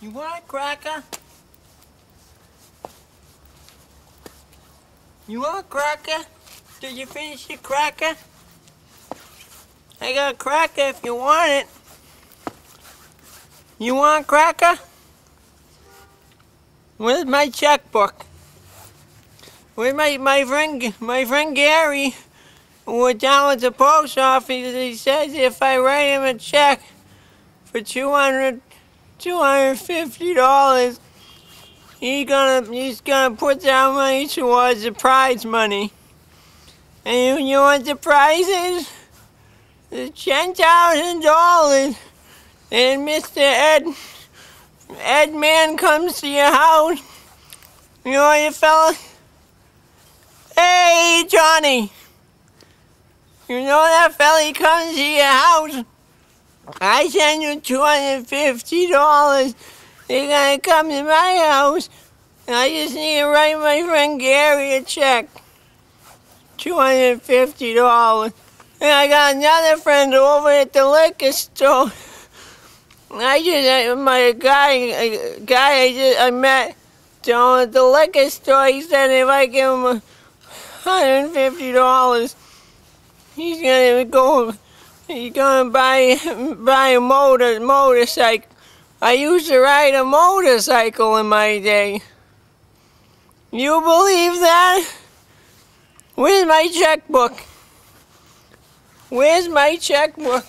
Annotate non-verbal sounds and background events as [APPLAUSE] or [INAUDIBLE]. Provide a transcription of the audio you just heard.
You want a cracker? You want a cracker? Did you finish your cracker? I got a cracker if you want it. You want a cracker? Where's my checkbook? Where's my, my friend my friend Gary? Went down at the post office. He says if I write him a check for 200 $250, he gonna he's gonna put that money towards the prize money. And you, know what the prize is? Thousand dollars. And Mr. Ed Ed Man comes to your house. You know you fella? Hey Johnny! You know that fella comes to your house? I send you two hundred fifty dollars. You're gonna come to my house. I just need to write my friend Gary a check. Two hundred fifty dollars. And I got another friend over at the liquor store. I just my guy guy I just I met down at the liquor store. He said if I give him hundred and fifty dollars, he's gonna go [LAUGHS] He's gonna buy [LAUGHS] buy a motor motorcycle. I used to ride a motorcycle in my day. You believe that? Where's my checkbook? Where's my checkbook?